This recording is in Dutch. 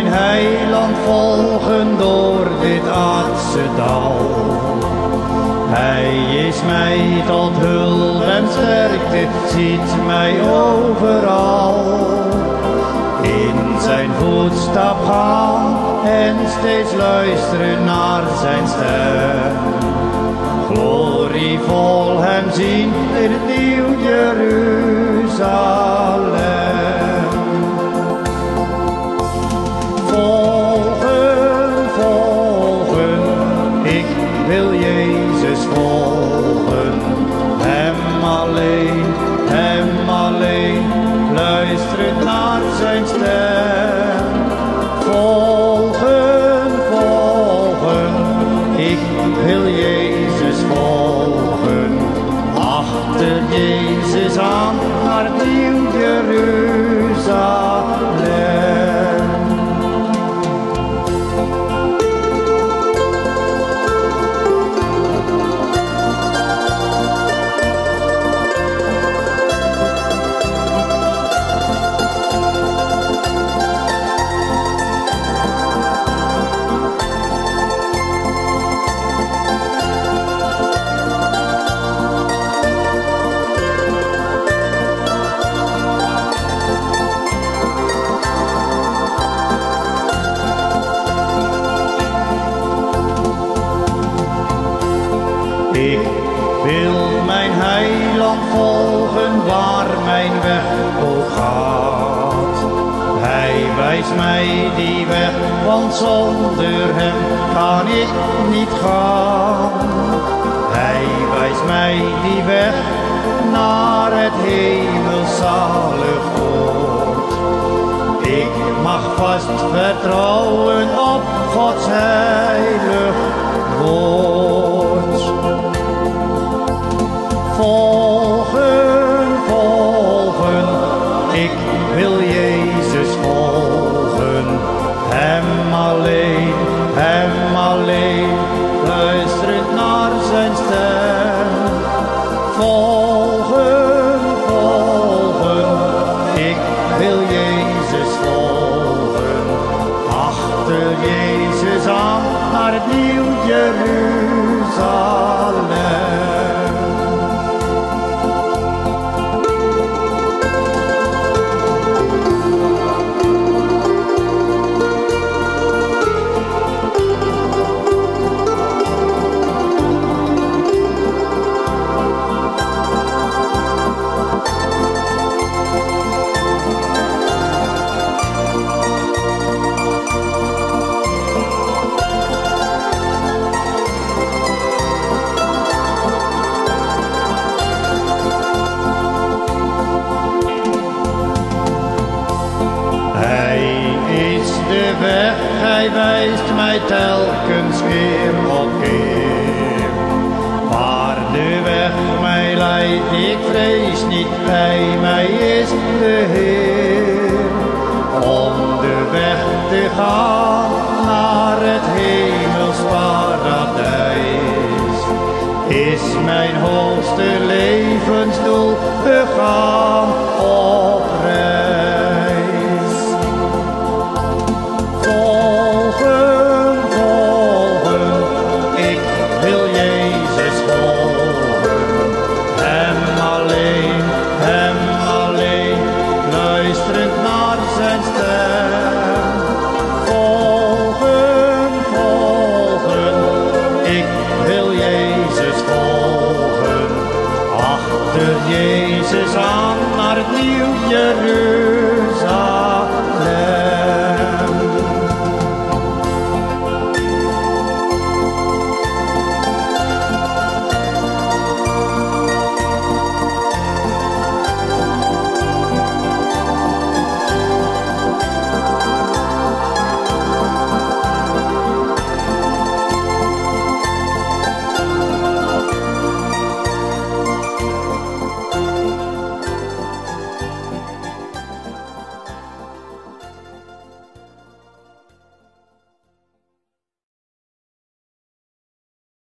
heiland volgen door dit aardse dal. Hij is mij tot hulp en sterkte, ziet mij overal. In zijn voetstap gaan en steeds luisteren naar zijn stem. Glorievol hem zien in het nieuw Jeruzalem. Wil Jezus volgen. Achter Jezus Hij wijst mij die weg, want zonder hem kan ik niet gaan. Hij wijst mij die weg naar het hemelzalig oord. Ik mag vast vertrouwen op Gods heilig nieuw wijst mij telkens keer op keer. Waar de weg mij leidt, ik vrees niet, bij mij is de Heer. Om de weg te gaan naar het hemels paradijs, is mijn hoogste begaan Jezus aan naar het nieuw Jeruzalem.